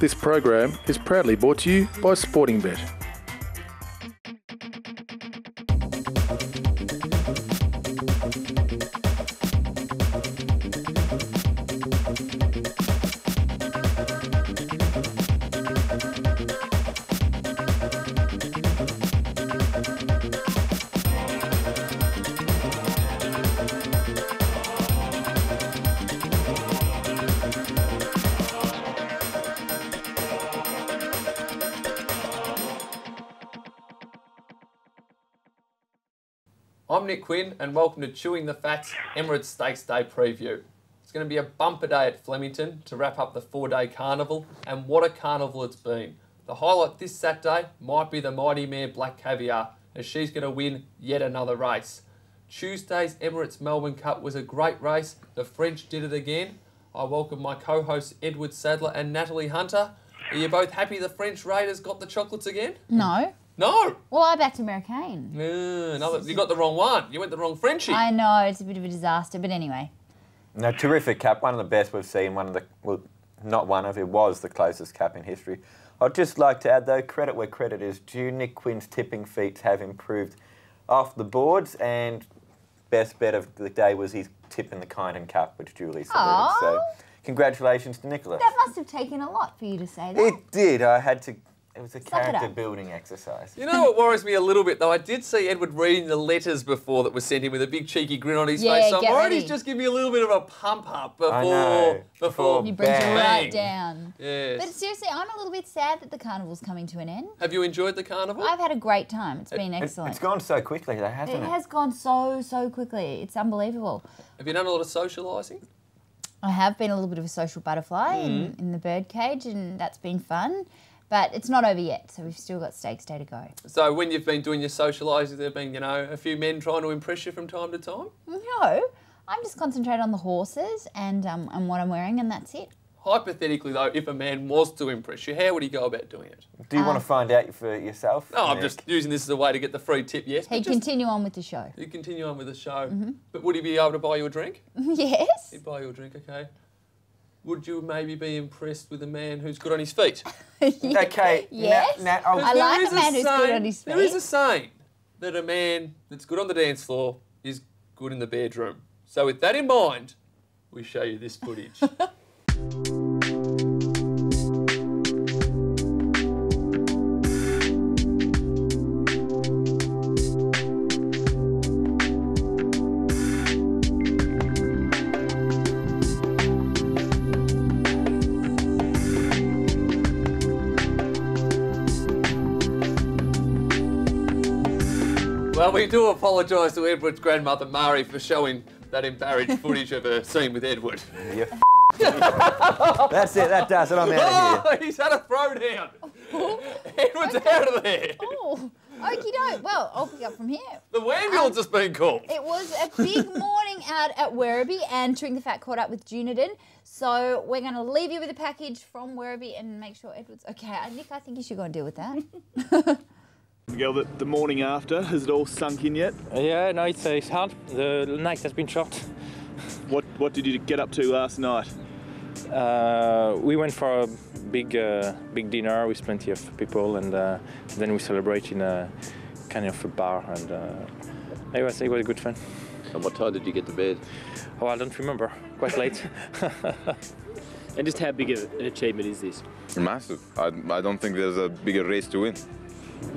This program is proudly brought to you by Sportingbet. And welcome to Chewing the Fats Emirates Stakes Day preview. It's going to be a bumper day at Flemington to wrap up the four day carnival, and what a carnival it's been. The highlight this Saturday might be the mighty mare Black Caviar, as she's going to win yet another race. Tuesday's Emirates Melbourne Cup was a great race. The French did it again. I welcome my co hosts Edward Sadler and Natalie Hunter. Are you both happy the French Raiders got the chocolates again? No. No! Well, I backed Americain. No, another, you got the wrong one. You went the wrong Frenchie. I know, it's a bit of a disaster, but anyway. No, terrific cap. One of the best we've seen. One of the, well, not one of, it was the closest cap in history. I'd just like to add, though, credit where credit is due. Nick Quinn's tipping feats have improved off the boards, and best bet of the day was his tip in the Kyneton Cup, which Julie saluted. So, congratulations to Nicholas. That must have taken a lot for you to say that. It did. I had to. It was a it character building exercise. You know what worries me a little bit though? I did see Edward reading the letters before that were sent in with a big cheeky grin on his Yeah, face. So I'm get worried ready. he's just giving me a little bit of a pump up before before. Before you brings you Bang. right down. Yes. But seriously, I'm a little bit sad that the carnival's coming to an end. Have you enjoyed the carnival? I've had a great time. It's been excellent. It's gone so quickly, though, hasn't it it? has gone so, so quickly. It's unbelievable. Have you done a lot of socialising? I have been a little bit of a social butterfly in, mm. in the birdcage, and that's been fun. But it's not over yet, so we've still got stakes day to go. So when you've been doing your socialising, there have been you know a few men trying to impress you from time to time. No, I'm just concentrating on the horses and um, and what I'm wearing, and that's it. Hypothetically though, if a man was to impress you, how would he go about doing it? Do you want to find out for yourself? No, I'm just using this as a way to get the free tip. Yes, but Hey, just continue on with the show. you continue on with the show. But would he be able to buy you a drink? yes. He'd buy you a drink, okay. Would you maybe be impressed with a man who's good on his feet? Okay. Yes. Oh, now, now, I I'll- like a man who's good on his feet. There is a saying that a man that's good on the dance floor is good in the bedroom. So with that in mind, we show you this footage. well, we do apologise to Edward's grandmother Mari for showing that embarrassed footage of her scene with Edward. you That's it. That does it. I'm out of Oh, he's had a throwdown. Edward's out of there. Oh, okie doke. Well, I'll pick up from here. The ambulance has been called. It was a big morning out at Werribee and Chewing the Fat caught up with Dunaden. So we're going to leave you with a package from Werribee and make sure Edward's okay. Uh, Nick, I think you should go and deal with that. Miguel, the, the morning after, has it all sunk in yet? Yeah, no, it's, uh, it's hard. The night has been short. What what did you get up to last night? Uh, we went for a big, uh, big dinner with plenty of people, and uh, then we celebrate in a kind of a bar, and uh, it was it was good fun. And what time did you get to bed? Oh, I don't remember. Quite late. And just how big of an achievement is this? Massive. I, I don't think there's a bigger race to win.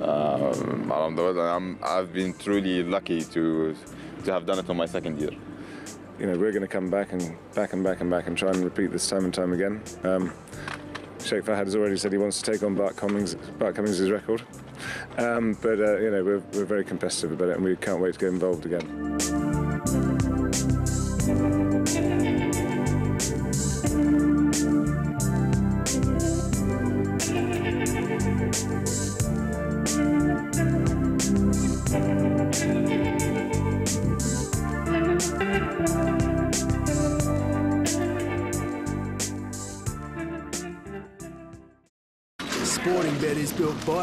Um, around the world, I'm, I've been truly lucky to to have done it on my second year. you know, we're going to come back and back and back and back and try and repeat this time and time again. Um, Sheikh Fahad has already said he wants to take on Bart Cummings, Bart Cummings' record. Um, but, uh, you know, we're, we're very competitive about it and we can't wait to get involved again.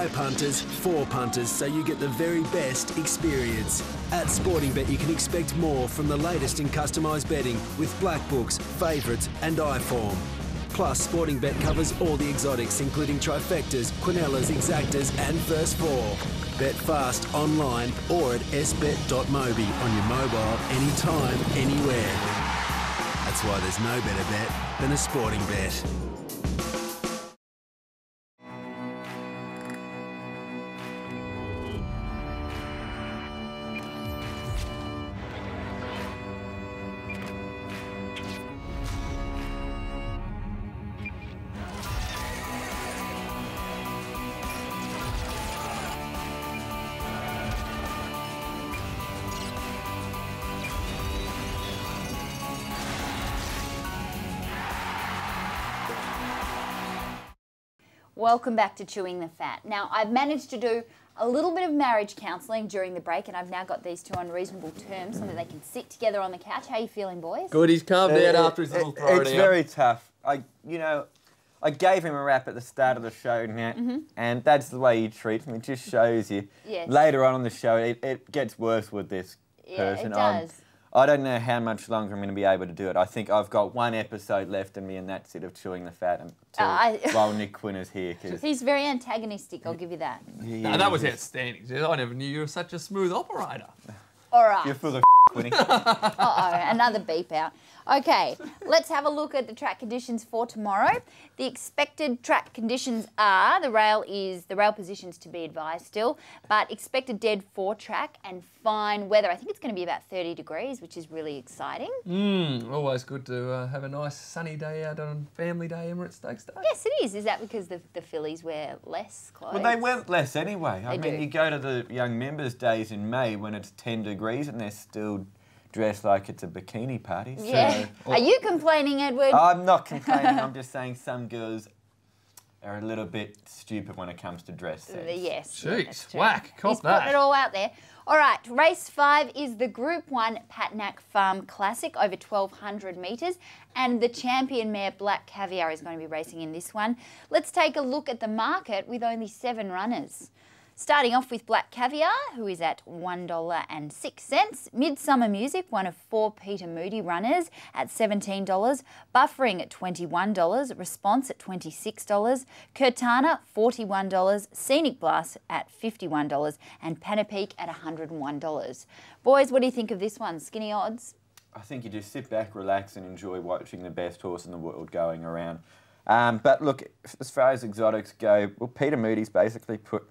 By punters for punters, so you get the very best experience. At Sporting Bet, you can expect more from the latest in customised betting with black books, favourites, and iForm. Plus, Sporting Bet covers all the exotics, including trifectas, quinellas, exactas, and first four. Bet fast online or at sbet.mobi on your mobile, anytime, anywhere. That's why there's no better bet than a sporting bet. Welcome back to Chewing the Fat. Now, I've managed to do a little bit of marriage counselling during the break, and I've now got these two on reasonable terms so that they can sit together on the couch. How are you feeling, boys? Good, he's calmed down after his little throw It's down. very tough. I, you know, I gave him a rap at the start of the show, Nat, Mhm. and that's the way he treats me. It just shows you. Yes. Later on in the show, it, it gets worse with this Yeah, it person. I'm- does. I don't know how much longer I'm going to be able to do it. I think I've got one episode left in me, and that's it of chewing the fat until I- while Nick Quinn is here. 'cause He's very antagonistic, I'll give you that. he No, that was outstanding. I never knew you were such a smooth operator. All right. You're full of Quinny. Uh oh, another beep out. Okay, let's have a look at the track conditions for tomorrow. The expected track conditions are the rail is the rail positions to be advised still, but expected dead for track and fine weather. I think it's going to be about 30 degrees, which is really exciting. Mm, always good to uh, have a nice sunny day out on Family Day, Emirates Stakes Day. Yes, it is. Is that because the, the fillies wear less clothes? Well, they went less anyway. I They mean, do. you go to the young members' days in May when it's 10 degrees and they're still dressed like it's a bikini party. So Yeah. Are you complaining, Edward? I'm not complaining. I'm just saying some girls are a little bit stupid when it comes to dress sense. Uh, Yes. yeah, Jeez, that's true. whack, cop He's putting that. it all out there. All right, race five is the Group One Patinack Farm Classic over 1,200 metres, and the champion mare Black Caviar is going to be racing in this one. Let's take a look at the market with only seven runners. Starting off with Black Caviar, who is at $1.06. Midsummer Music, one of four Peter Moody runners, at $17. Buffering at $21. Response at $26. Curtana, $41. Scenic Blast at $51. And Panapeak at $101. Boys, what do you think of this one? Skinny odds? I think you just sit back, relax, and enjoy watching the best horse in the world going around. Um, but look, as far as exotics go, well, Peter Moody's basically put,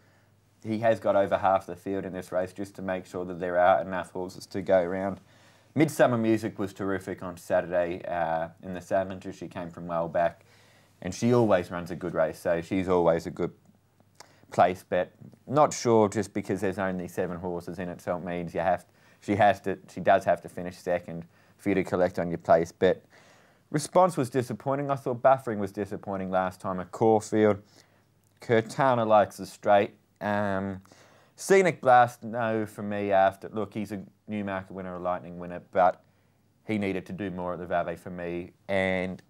he has got over half the field in this race just to make sure that there are enough horses to go around. Midsummer Music was terrific on Saturday uh, in the Salmon. She came from well back, and she always runs a good race, so she's always a good place bet. Not sure just because there's only seven horses in it, so it means you have she has to she does have to finish second for you to collect on your place bet. Response was disappointing. I thought buffering was disappointing last time at Caulfield. Curtana likes the straight. Um, Scenic Blast, no for me after look, he's a Newmarket winner, a lightning winner, but he needed to do more at the Valley for me. And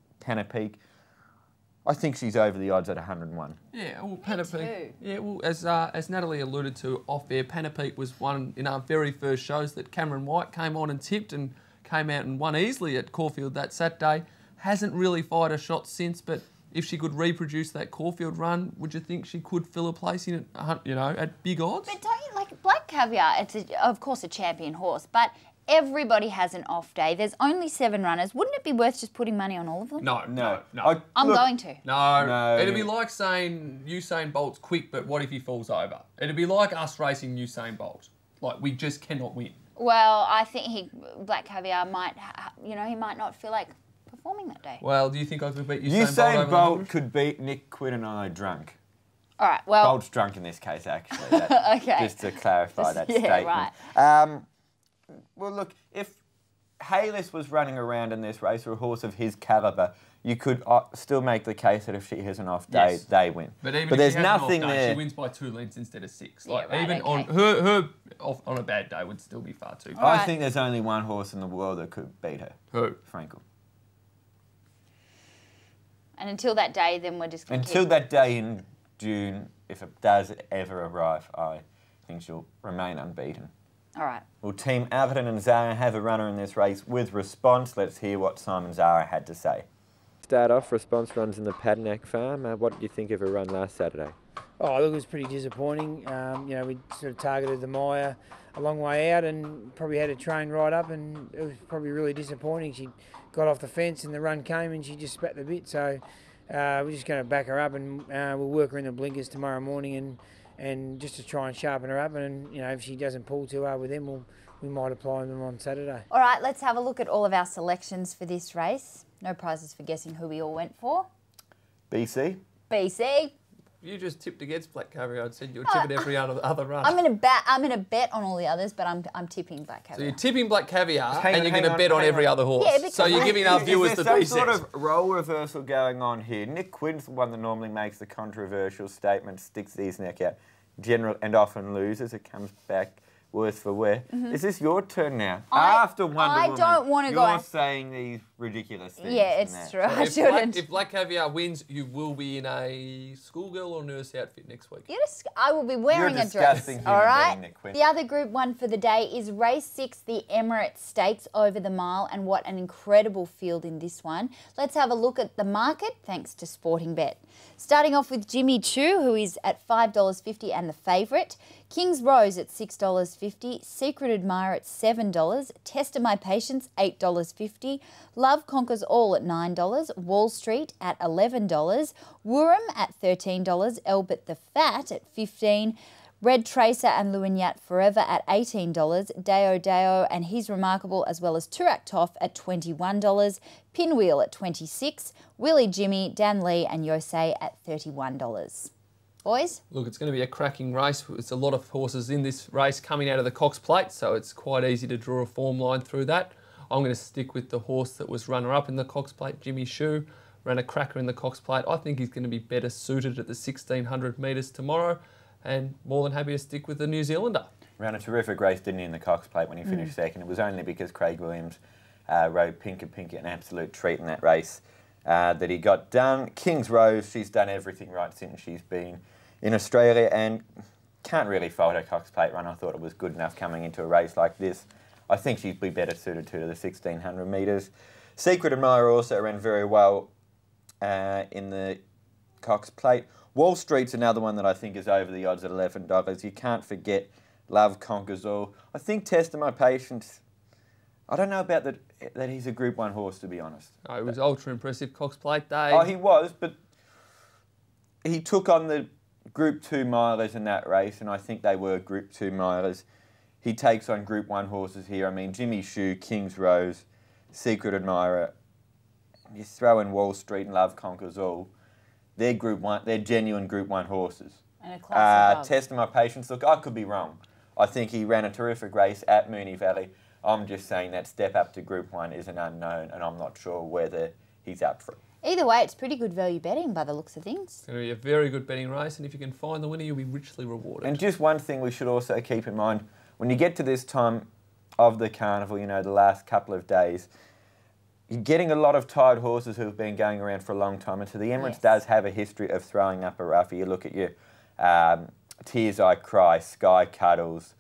Peak, I think she's over the odds at 101. Yeah, well, Panapeak. Yeah, well, as uh, as Natalie alluded to off air, Panapeak was one in our very first shows that Cameron White came on and tipped and came out and won easily at Caulfield that Saturday. Hasn't really fired a shot since, but if she could reproduce that Caulfield run, would you think she could fill a place in it? You know, at big odds. But don't you like Black Caviar? It's a, of course a champion horse, but everybody has an off day. There's only seven runners. Wouldn't it be worth just putting money on all of them? No, no, no. I- I'm look, going to. No, No. it'd be like saying Usain Bolt's quick, but what if he falls over? It'd be like us racing Usain Bolt. Like we just cannot win. Well, I think he Black Caviar might, ha- you know, he might not feel like performing that day. Well, do you think I could beat Usain, Usain Bolt? over Bolt could beat Nick Quinn and I drunk. All right. Well, Bolt's drunk in this case, actually. That- Okay. Just to clarify Just- that yeah, statement. Um, well, look, if Hay List was running around in this race, or a horse of his calibre, you could uh, still make the case that if she has an off day, Yes. they win. But even if there's she has an off nothing day, there. She wins by two lengths instead of six. Yeah, Like right, even on her her off, on a bad day would still be far too. I Alright. think there's only one horse in the world that could beat her. Who? Frankel. And until that day, then we're just gonna Until keep- that day in June, if it does ever arrive, I think she'll remain unbeaten. All right. Will Team Averton and Zara have a runner in this race with response? Let's hear what Simon Zahra had to say. start off. Response runs in the Patinack farm. Uh, what did you think of her run last Saturday? Oh, look, it was pretty disappointing. Um, you know, we sort of targeted the Myer a long way out and probably had a train ride up, and it was probably really disappointing. She got off the fence and the run came and she just spat the bit. So uh, we're just going to back her up and uh, we'll work her in the blinkers tomorrow morning and and just to try and sharpen her up. And you know, if she doesn't pull too hard with them, we'll, we might apply them on Saturday. All right, let's have a look at all of our selections for this race. No prizes for guessing who we all went for. BC. BC. You just tipped against Black Caviar and said you were uh, tipping every other, other run. I'm gonna bet. I'm gonna bet on all the others, but I'm I'm tipping Black Caviar. so you're tipping Black Caviar Hang and on, you're going to on, bet on hang every on. other horse. Yeah, because so you're giving our Is viewers there the some sort of role reversal going on here? Nick Quinn's the one that normally makes the controversial statement, sticks his neck out, general and often loses. It comes back worse for wear. Mm-hmm. Is this your turn now? I- After Wonder I Woman, don't wanna go You're saying these ridiculous things. yeah, it's that. true. I If Black, shouldn't. if Black Caviar wins, you will be in a schoolgirl or nurse outfit next week. You're dis- I will be wearing a dress. human All right. being, Nick The other Group One for the day is race six, the Emirates Stakes over the mile, and what an incredible field in this one. Let's have a look at the market, thanks to Sporting Bet. Starting off with Jimmy Choux, who is at five dollars fifty and the favourite. King's Rose at six dollars fifty. Secret Admirer at seven dollars. Test of My Patience eight dollars fifty. Love Conquers All at nine dollars. Wall Street at eleven dollars. Wooram at thirteen dollars. Albert the Fat at fifteen. Red Tracer and Luignat Forever at $18, Deo Deo and He's Remarkable as well as Toorak Toff at $21, Pinwheel at 26, Willie Jimmy, Danleigh and Yosei at $31. Boys? Look, it's going to be a cracking race. There's a lot of horses in this race coming out of the Cox Plate, so it's quite easy to draw a form line through that. I'm going to stick with the horse that was runner-up in the Cox Plate, Jimmy Choux. Ran a cracker in the Cox Plate. I think he's going to be better suited at the 1600 metres tomorrow, and more than happy to stick with the New Zealander. Ran a terrific race, didn't he, in the Cox Plate when he finished second. It was only because Craig Williams uh, rode Pinker Pinker an absolute treat in that race uh, that he got done. King's Rose, she's done everything right since she's been in Australia and can't really fault her Cox Plate run. I thought it was good enough coming into a race like this. I think she'd be better suited to the 1600 metres. Secret Admirer also ran very well uh, in the Cox Plate. Wall Street's another one that I think is over the odds at eleven dollars. You can't forget Love Conquers All. I think Test of My Patience. I don't know about that that he's a Group One horse to be honest. Oh, it was ultra impressive Cox Plate day. Oh, he was, but he took on the Group Two milers in that race, and I think they were Group Two milers. He takes on Group One horses here. I mean, Jimmy Choux, King's Rose, Secret Admirer. You throw in Wall Street and Love Conquers All. They're Group One. They're genuine Group One horses. And a class Uh, testing my patience. Look, I could be wrong. I think he ran a terrific race at Moonee Valley. I'm just saying that step up to Group One is an unknown, and I'm not sure whether he's up for it. Either way, it's pretty good value betting by the looks of things. It's going to be a very good betting race, and if you can find the winner, you'll be richly rewarded. And just one thing we should also keep in mind when you get to this time of the carnival, you know, the last couple of days, you're getting a lot of tired horses who've been going around for a long time. And so the Emirates Yes. does have a history of throwing up a roughie. You look at your um, Tears I Cry, Sky Cuddles,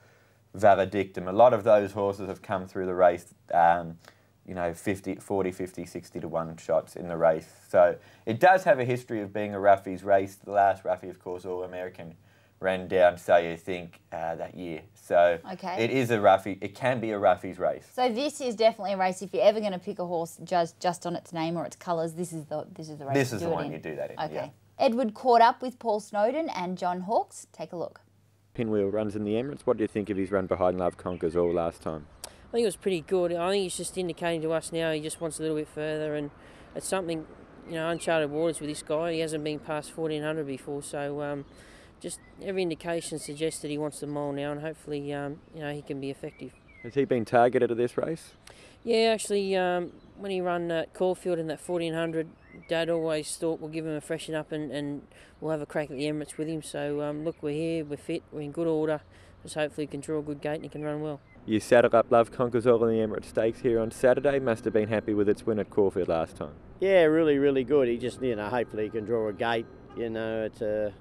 Valedictum. A lot of those horses have come through the race. Um, you know, 50, 40, 50, 60 to 1 shots in the race. So it does have a history of being a roughies race. The last roughie, of course, All American, ran down, so you think, uh, that year. So Okay. it is a roughie. It can be a roughies race. So this is definitely a race. If you're ever going to pick a horse just just on its name or its colours, this is the this is the race. This is do the one in. you do that in. Okay. Yeah. Edward caught up with Paul Snowden and John Hawkes. Take a look. Pinwheel runs in the Emirates. What do you think of his run behind Love Conquers All last time? I think it was pretty good. I think he's just indicating to us now he just wants a little bit further, and it's something, you know, uncharted waters with this guy. He hasn't been past 1400 before, so um, just every indication suggests that he wants the mile now, and hopefully, um, you know, he can be effective. Has he been targeted at this race? Yeah, actually, um, when he run at Caulfield in that 1400, Dad always thought we'll give him a freshen up and, and we'll have a crack at the Emirates with him. So um, look, we're here, we're fit, we're in good order. Just hopefully he can draw a good gate and he can run well. You saddled up Love Conquers All in the Emirates Stakes here on Saturday. Must have been happy with its win at Caulfield last time. Yeah, really, really good. He just, you know, hopefully he can draw a gate. You know, it's a,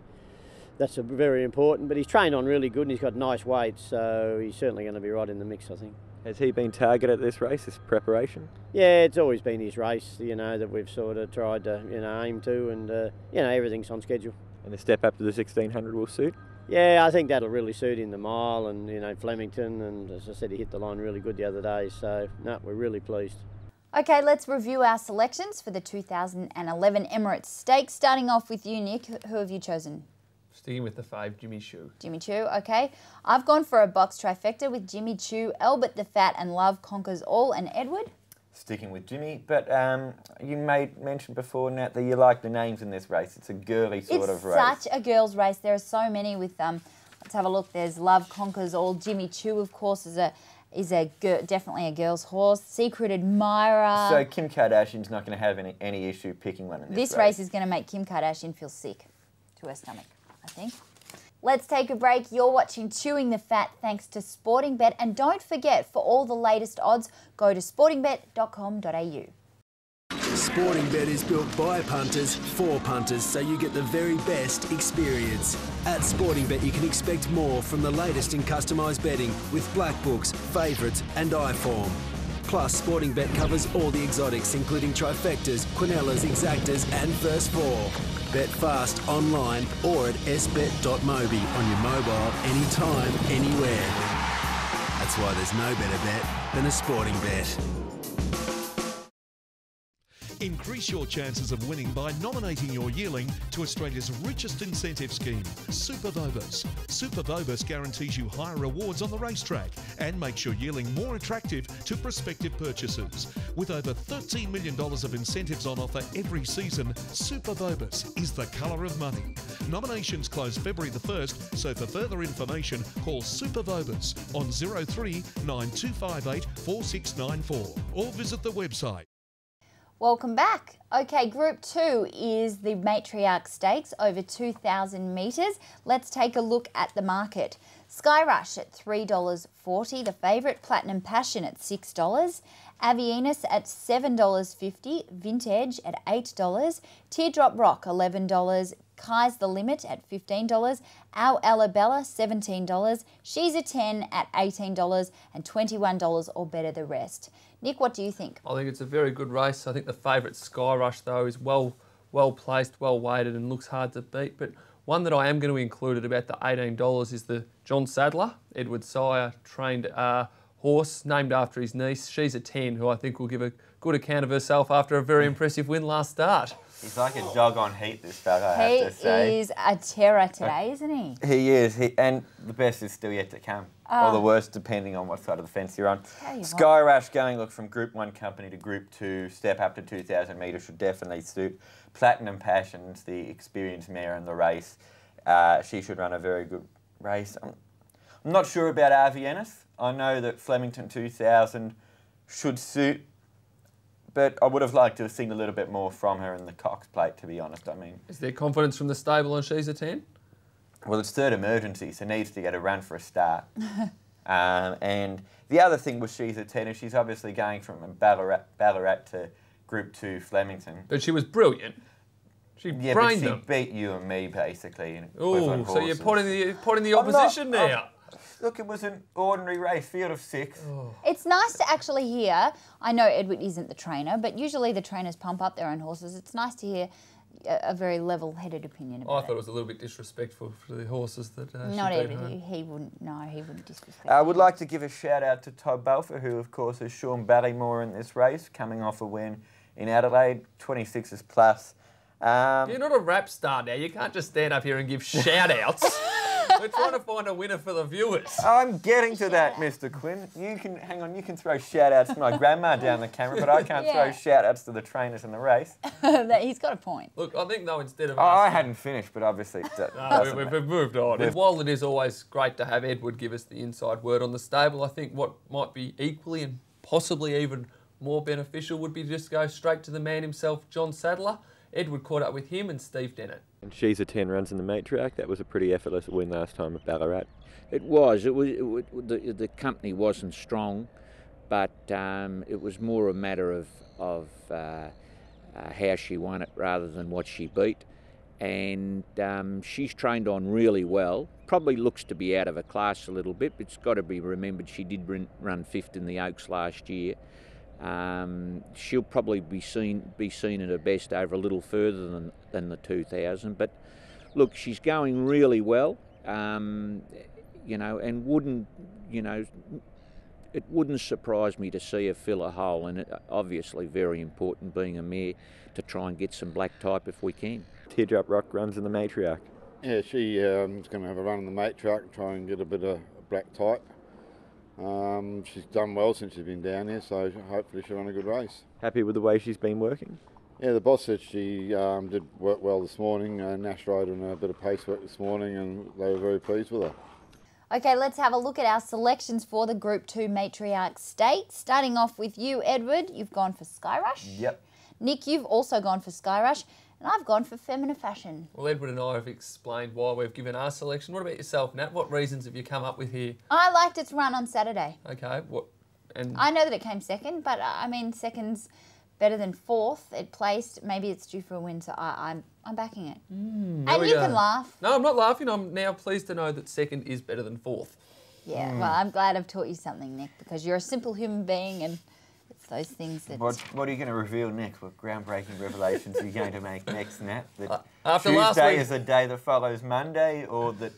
that's a very important. But he's trained on really good and he's got nice weights, so he's certainly going to be right in the mix, I think. Has he been targeted at this race, this preparation? Yeah, it's always been his race, you know, that we've sort of tried to, you know, aim to, and uh, you know, everything's on schedule. And the step up to the 1600 will suit? Yeah, I think that'll really suit in the mile and, you know, Flemington. And as I said, he hit the line really good the other day. So, no, we're really pleased. Okay, let's review our selections for the 2011 Emirates Stakes. Starting off with you, Nick. Who have you chosen? Sticking with the five, Jimmy Choux. Jimmy Choux, okay. I've gone for a box trifecta with Jimmy Choux, Albert the Fat, and Love Conquers All, and Edward. Sticking with Jimmy, but um, you made mention before, Nat, that you like the names in this race. It's a girly sort it's of race. It's such a girls' race. There are so many with um. Let's have a look. There's Love Conquers All. Jimmy Choux, of course, is a is a gir- definitely a girl's horse. Secret Admirer. So Kim Kardashian's not going to have any, any issue picking one in this, this race is going to make Kim Kardashian feel sick to her stomach, I think. Let's take a break. You're watching Chewing the Fat thanks to Sporting Bet. And don't forget, for all the latest odds, go to sportingbet.com.au. Sporting Bet is built by punters for punters, so you get the very best experience. At Sporting Bet, you can expect more from the latest in customised betting with black books, favourites, and iForm. Plus, Sporting Bet covers all the exotics, including trifectas, quinellas, exactas, and first four. Bet fast online or at sbet.mobi on your mobile, anytime, anywhere. That's why there's no better bet than a Sporting Bet. Increase your chances of winning by nominating your yearling to Australia's richest incentive scheme, Super VOBIS. Super VOBIS guarantees you higher rewards on the racetrack and makes your yearling more attractive to prospective purchasers. With over $13 million of incentives on offer every season, Super VOBIS is the colour of money. Nominations close February the 1st, so for further information, call Super VOBIS on 03 9258 4694 or visit the website. Welcome back. Okay, Group 2 is the Matriarch Stakes over 2,000 metres. Let's take a look at the market. Sky Rush at $3.40, the favourite Platinum Passion at $6, Avienus at $7.50, Vintage at $8, Teardrop Rock $11, Kai's the Limit at $15, Our Alabella $17, She's a 10 at $18 and $21 or better the rest. Nick, what do you think? I think it's a very good race. I think the favourite Sky Rush though is well well placed, well weighted, and looks hard to beat. But one that I am going to include at about the $18 is the John Sadler, Edward Sire trained uh, horse named after his niece. She's a 10, who I think will give a good account of herself after a very impressive win last start. He's like a dog on heat, this fella, I he have to say. is a terror today, isn't he? He is, he, and the best is still yet to come. Oh. Or the worst, depending on what side of the fence you're on. You Sky Rush going, look, from Group 1 company to Group 2, step up to 2,000 metres should definitely suit. Platinum Passions, the experienced mare in the race, uh, she should run a very good race. I'm, I'm not sure about Avienus. I know that Flemington 2000 should suit, but I would have liked to have seen a little bit more from her in the Cox plate, to be honest. I mean, Is there confidence from the stable on She's a 10? well, it's third emergency, so needs to get a run for a start. um, and the other thing was she's a 10, and she's obviously going from Ballarat, Ballarat to Group 2 Flemington. But she was brilliant. She Yeah, but she them. beat you and me, basically. Oh, so you're putting the putting the not- opposition I'm- now. Look, it was an ordinary race, field of six. It's nice to actually hear. I know Edward isn't the trainer, but usually the trainers pump up their own horses. It's nice to hear a, a very level-headed opinion I thought it was a little bit disrespectful for the horses that uh, Not beat even home. he, he wouldn't. No, he wouldn't disrespect. I would like to give a shout out to Todd Balfour, who, of course, is Sean Barrymore in this race, coming off a win in Adelaide, 26s plus. Um, You're not a rap star now. You can't just stand up here and give shout outs. We're trying to find a winner for the viewers. I'm getting to that, Mr. Quinn. You can hang on. You can throw shout outs to my grandma down the camera, but I can't Yeah. throw shout outs to the trainers in the race. He's got a point. Look, I think though instead of Oh, I hadn't finished, but obviously it No, doesn't we, we've moved on. We've- While it is always great to have Edward give us the inside word on the stable, I think what might be equally and possibly even more beneficial would be to just go straight to the man himself, John Sadler. Edward caught up with him and Steve Dennett. And she's a 10 runs in the matriarch. That was a pretty effortless win last time at Ballarat. It was. It was. It, wa- the the company wasn't strong, but um, it was more a matter of of uh, uh, how she won it rather than what she beat. and um, she's trained on really well. Probably looks to be out of her class a little bit, but it's got to be remembered she did run, run fifth in the Oaks last year. Um, she'll probably be seen be seen at her best over a little further than than the 2000. But look, she's going really well. Um, you know, and wouldn't you know it wouldn't surprise me to see her fill a hole, and it, obviously very important being a mare to try and get some black type if we can. Teardrop Rock runs in the matriarch. Yeah, she's um, going to have a run in the matriarch and try and get a bit of black type. Um, she's done well since she's been down here, so hopefully she'll run a good race. Happy with the way she's been working? Yeah, the boss said she um, did work well this morning. Uh, Nash rode on a bit of pace work this morning, and they were very pleased with her. Okay, let's have a look at our selections for the Group 2 Matriarch Stakes. Starting off with you, Edward, you've gone for Skyrush. Yep. Nick, you've also gone for Skyrush. And I've gone for Feminine Fashion. Well, Edward and I have explained why we've given our selection. What about yourself, Nat? What reasons have you come up with here? I liked its run on Saturday. Okay, what? And I know that it came second, but uh, I mean, second's better than fourth. It placed. Maybe it's due for a win, so I, I'm I'm backing it. There and you go. can laugh. No, I'm not laughing. I'm now pleased to know that second is better than fourth. Yeah, Mm. well, I'm glad I've taught you something, Nick, because you're a simple human being, and it's those things that. What, what are you going to reveal next? What groundbreaking revelations are you going to make next, Nat? That Uh, after Tuesday last week- is the day that follows Monday, or that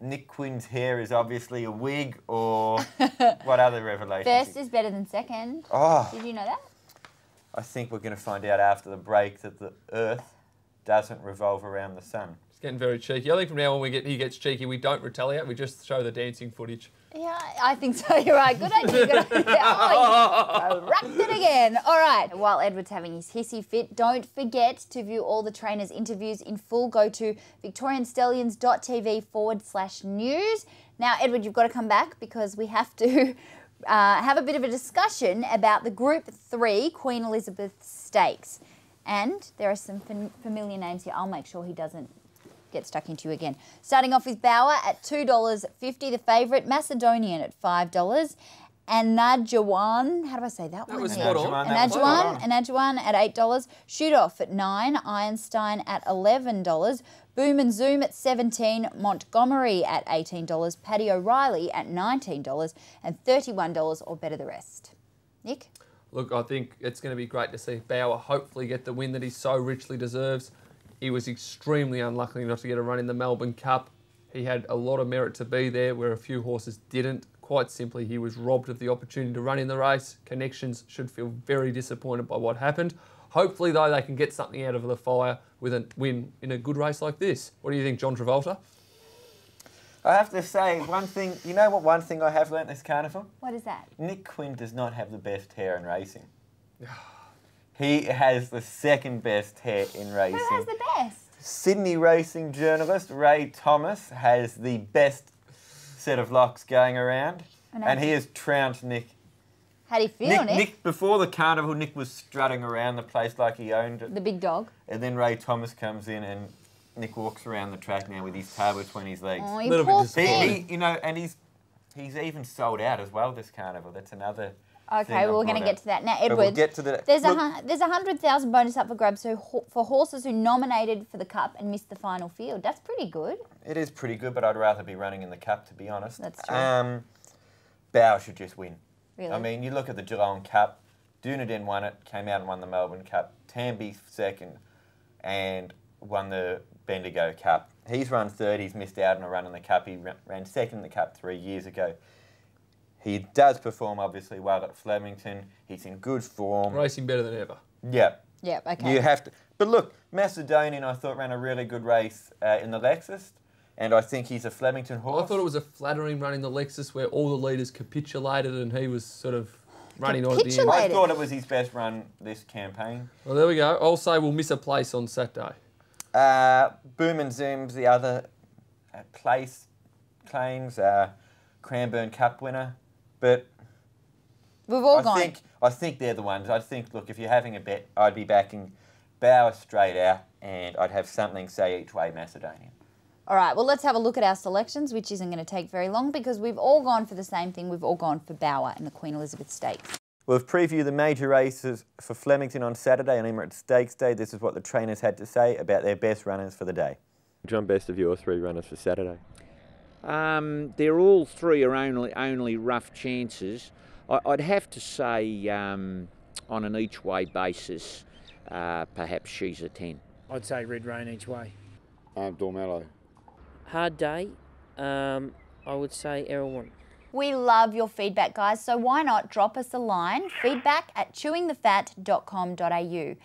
Nick Quinn's hair is obviously a wig, or what other revelations? First is better than second. Oh. Did you know that? I think we're going to find out after the break that the Earth doesn't revolve around the sun. It's getting very cheeky. I think from now on, we get he gets cheeky. We don't retaliate. We just show the dancing footage. Yeah, I think so. You're right. Good idea. Good idea. Oh, you wrapped it again. All right. While Edward's having his hissy fit, don't forget to view all the trainers' interviews in full. Go to victorianstallions.tv forward slash news. Now, Edward, you've got to come back because we have to uh, have a bit of a discussion about the Group 3 Queen Elizabeth Stakes. And there are some fam- familiar names here. I'll make sure he doesn't get stuck into you again. Starting off with Bauer at $2.50, the favourite. Macedonian at $5. And Najawan, how do I say that, That one? was Yeah. spot on. And That was spot Najuan, and at $8. Shoot off at 9 Ironstein at $11. Boom and Zoom at 17 Montgomery at $18. Paddy O'Reilly at $19. And $31 or better the rest. Nick? Look, I think it's going to be great to see Bauer hopefully get the win that he so richly deserves. He was extremely unlucky not to get a run in the Melbourne Cup. He had a lot of merit to be there where a few horses didn't. Quite simply, he was robbed of the opportunity to run in the race. Connections should feel very disappointed by what happened. Hopefully, though, they can get something out of the fire with a win in a good race like this. What do you think, John Travolta? I have to say one thing. You know what? One thing I have learnt this carnival. What is that? Nick Quinn does not have the best hair in racing. He has the second best hair in racing. Who has the best? Sydney racing journalist Ray Thomas has the best set of locks going around, And and he has trounced Nick. How do you feel, Nick, Nick? Nick, before the carnival, Nick was strutting around the place like he owned it. The big dog. And then Ray Thomas comes in and Nick walks around the track now with his tail between his legs. Oh, you Little bit poor he, he, you know, and he's he's even sold out as well this carnival. That's another. Okay, thing well, we're going to get to that now. But Edward, we'll get to the. there's a look, hun- there's a hundred thousand bonus up for grabs so for horses who nominated for the cup and missed the final field. That's pretty good. It is pretty good, but I'd rather be running in the cup to be honest. That's true. Um, Bauer should just win. Really? I mean, you look at the Geelong Cup. Dunaden won it, came out and won the Melbourne Cup. Tamby second, and won the Bendigo Cup. He's run third. He's missed out on a run in the Cup. He ran second in the Cup three years ago. He does perform obviously well at Flemington. He's in good form. Racing better than ever. Yeah. Yep. Okay. You have to. But look, Macedonian, I thought ran a really good race uh, in the Lexus, and I think he's a Flemington horse. I thought it was a flattering run in the Lexus where all the leaders capitulated and he was sort of running on at the end. I thought it was his best run this campaign. Well, there we go. I'll say we'll miss a place on Saturday. Uh, Boom and Zoom's the other uh, place claims, uh, Cranbourne Cup winner, but We've all I gone. think I think they're the ones. I think look, if you're having a bet, I'd be backing Bauer straight out, and I'd have something say each way Macedonian. All right, well, let's have a look at our selections, which isn't going to take very long because we've all gone for the same thing. We've all gone for Bauer and the Queen Elizabeth Stakes. We'll previewed the major races for Flemington on Saturday and Emirates Stakes Day. This is what the trainers had to say about their best runners for the day. John, best of your three runners for Saturday. Um, they're all three are only only rough chances. I, would have to say um, on an each way basis, uh, perhaps she's a ten. I'd say Red Rain each way. Um, Dormello. Hard day. Um, I would say Errol we love your feedback, guys, so why not drop us a line, feedback at chewingthefat.com.au.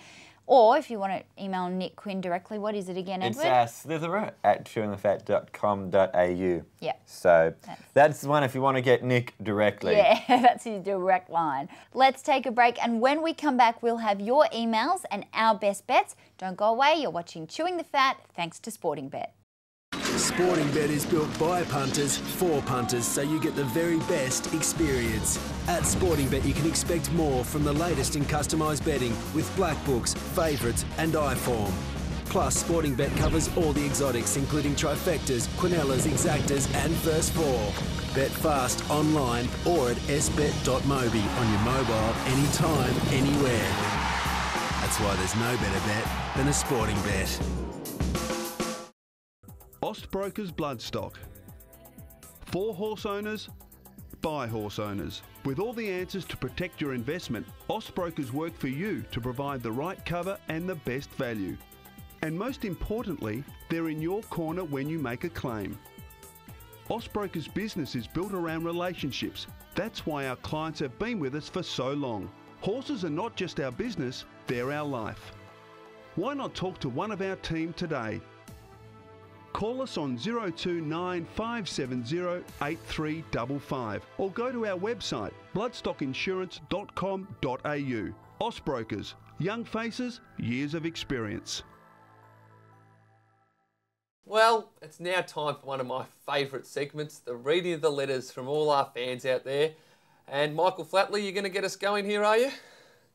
Or if you want to email Nick Quinn directly, what is it again, Edward? It's uh, slitherer at chewingthefat.com.au. Yeah. So that's, that's the one if you want to get Nick directly. Yeah, that's his direct line. Let's take a break, and when we come back, we'll have your emails and our best bets. Don't go away, you're watching Chewing the Fat, thanks to Sporting Bet. Sporting Bet is built by punters for punters, so you get the very best experience. At Sporting Bet, you can expect more from the latest in customised betting with black books, favourites, and iForm. Plus, Sporting Bet covers all the exotics, including trifectas, quinellas, exactas, and first four. Bet fast online or at sbet.mobi on your mobile, anytime, anywhere. That's why there's no better bet than a Sporting Bet. Austbrokers Bloodstock. For horse owners, by horse owners. With all the answers to protect your investment, Austbrokers work for you to provide the right cover and the best value. And most importantly, they're in your corner when you make a claim. Austbrokers' business is built around relationships. That's why our clients have been with us for so long. Horses are not just our business, they're our life. Why not talk to one of our team today Call us on 029 570 8355 or go to our website bloodstockinsurance.com.au. Austbrokers, young faces, years of experience. Well, it's now time for one of my favourite segments, the reading of the letters from all our fans out there. And Michael Flatley, you're going to get us going here, are you?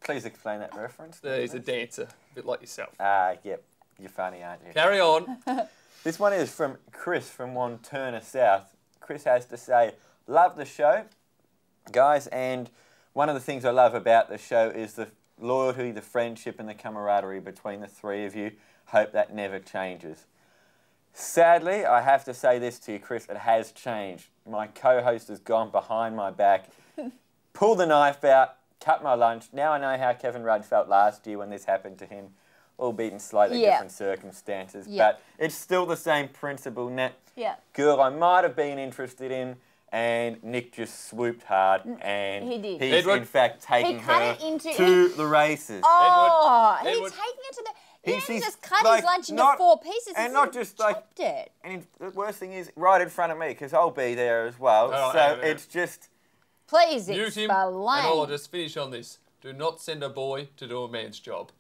Please explain that reference. He's a dancer, a bit like yourself. Ah, uh, yep. You're funny, aren't you? Carry on. This one is from Chris from Wantirna South. Chris has to say, love the show, guys, and one of the things I love about the show is the loyalty, the friendship, and the camaraderie between the three of you. Hope that never changes. Sadly, I have to say this to you, Chris, it has changed. My co host has gone behind my back, pulled the knife out, cut my lunch. Now I know how Kevin Rudd felt last year when this happened to him albeit in slightly yeah. different circumstances. Yeah. But it's still the same principle. Net yeah. girl I might have been interested in, and Nick just swooped hard, and he did. he's Edward. in fact taking her into, to the races. Oh, Edward. he's taking it to the. He he, just cut like, his lunch into not, four pieces and not just like it. And the worst thing is right in front of me because I'll be there as well. Oh, so it's just. Please Mute explain. him, and I'll just finish on this. Do not send a boy to do a man's job.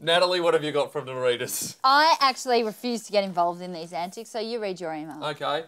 Natalie, what have you got from the readers? I actually refuse to get involved in these antics, so you read your email. Okay.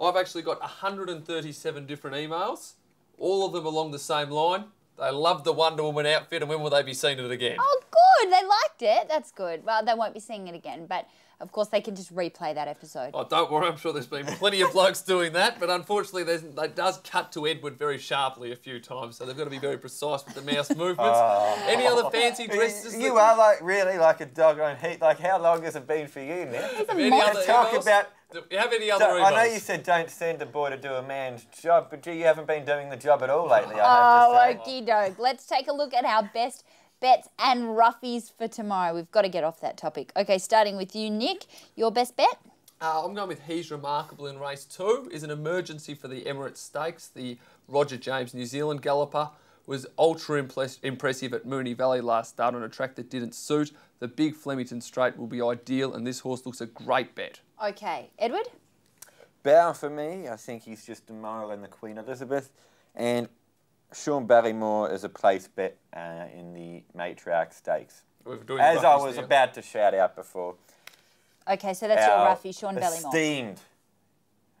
I've actually got 137 different emails, all of them along the same line. They love the Wonder Woman outfit, and when will they be seeing it again? Oh, good. They liked it. That's good. Well, they won't be seeing it again, but of course, they can just replay that episode. Oh, don't worry. I'm sure there's been plenty of blokes doing that, but unfortunately, there's, that does cut to Edward very sharply a few times, so they've got to be very precise with the mouse movements. Oh. Any other fancy dresses? You are like really like a dog on heat. Like, how long has it been for you now? Any other talk emails? about. Do you have any other emails? I know you said don't send a boy to do a man's job, but gee, you haven't been doing the job at all lately. I have to oh, say. Oh, okie doke. Let's take a look at our best bets and roughies for tomorrow. We've got to get off that topic. Okay, starting with you, Nick. Your best bet? Uh, I'm going with He's Remarkable in race two. Is an emergency for the Emirates Stakes. The Roger James New Zealand galloper was ultra impressive at Moonee Valley last start on a track that didn't suit. The big Flemington Straight will be ideal, and this horse looks a great bet. Okay, Edward? Bauer for me. I think he's just a mile in the Queen Elizabeth. And Sean Barrymore is a place bet uh, in the Matriarch Stakes. As I was now. about to shout out before. Okay, so that's your roughie, Sean Barrymore. Esteemed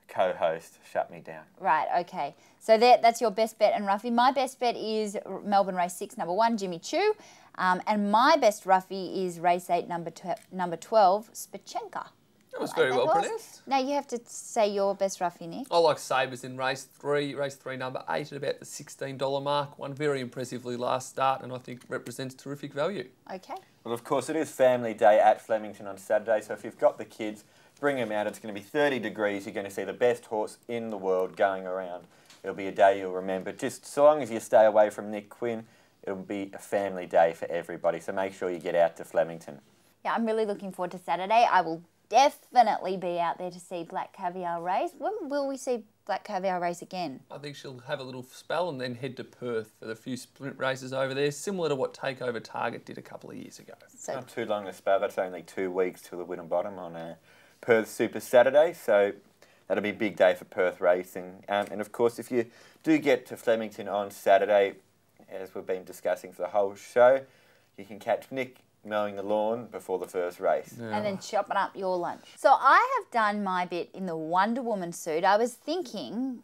co-host shut me down. Right, okay. So that, that's your best bet and roughie. My best bet is Melbourne Race 6, number 1, Jimmy Choux. Um, and my best roughie is Race 8, number, number 12, Spachenka. That was very well pronounced. Now you have to say your best roughie, Nick. I like Sabres in race three, race three, number eight at about the $16 mark. One very impressively last start and I think represents terrific value. Okay. Well, of course, it is family day at Flemington on Saturday, so if you've got the kids, bring them out. It's going to be 30 degrees. You're going to see the best horse in the world going around. It'll be a day you'll remember. Just so long as you stay away from Nick Quinn, it'll be a family day for everybody. So make sure you get out to Flemington. Yeah, I'm really looking forward to Saturday. I will definitely be out there to see Black Caviar race. When will we see Black Caviar race again? I think she'll have a little spell and then head to Perth for the few sprint races over there, similar to what Takeover Target did a couple of years ago. So Not too long a spell. That's only two weeks till the Winterbottom on uh, Perth Super Saturday. So that'll be a big day for Perth racing. Um, and of course, if you do get to Flemington on Saturday, as we've been discussing for the whole show, you can catch Nick mowing the lawn before the first race. and then chopping up your lunch. So I have done my bit in the Wonder Woman suit. I was thinking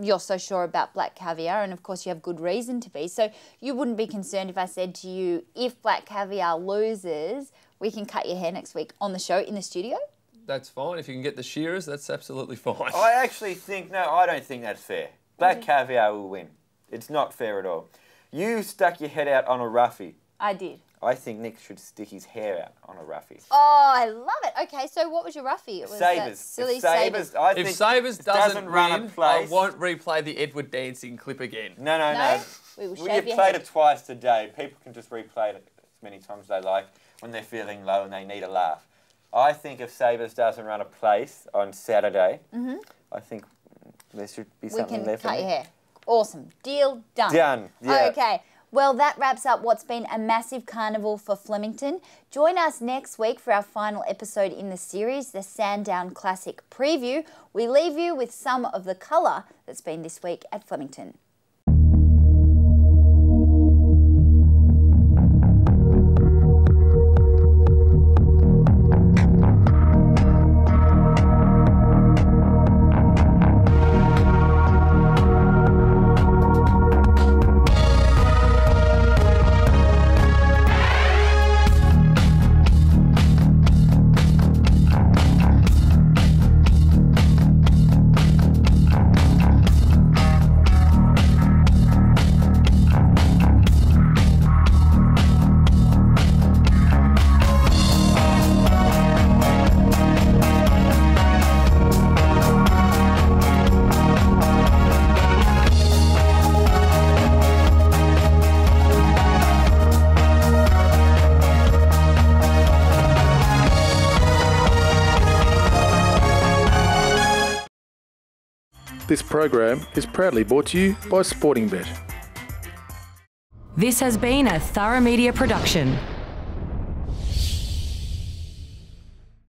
you're so sure about Black Caviar, and of course you have good reason to be. So you wouldn't be concerned if I said to you, if Black Caviar loses, we can cut your hair next week on the show in the studio. That's fine. If you can get the shearers, that's absolutely fine. I actually think, no, I don't think that's fair. Black Caviar will win. It's not fair at all. You stuck your head out on a roughie. I did. I think Nick should stick his hair out on a roughie. Oh, I love it. Okay, so what was your roughie? It was that Sabres. silly If Sabres, Sabres. I if think Sabres it doesn't, run win, a place. I won't replay the Edward dancing clip again. No, no, no. No? We will We shave have played head. it twice today. People can just replay it as many times as they like when they're feeling low and they need a laugh. I think if Sabres doesn't run a place on Saturday, hmm I think there should be We something can there for cut your hair. Awesome. Deal done. Done, yeah. Okay. Well, that wraps up what's been a massive carnival for Flemington. Join us next week for our final episode in the series, the Sandown Classic Preview. We leave you with some of the colour that's been this week at Flemington. This program is proudly brought to you by Sportingbet. This has been a Thorough Media production.